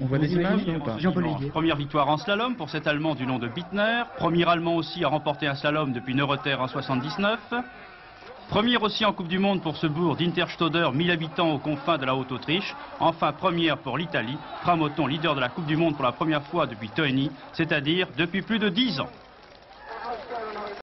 On voit des images. Première victoire en slalom pour cet Allemand du nom de Bittner. Premier Allemand aussi à remporter un slalom depuis Neureter en 79. Première aussi en Coupe du Monde pour ce bourg d'Interstoder, 1000 habitants aux confins de la Haute-Autriche. Enfin, première pour l'Italie. Tramoton, leader de la Coupe du Monde pour la première fois depuis Toeni, c'est-à-dire depuis plus de 10 ans.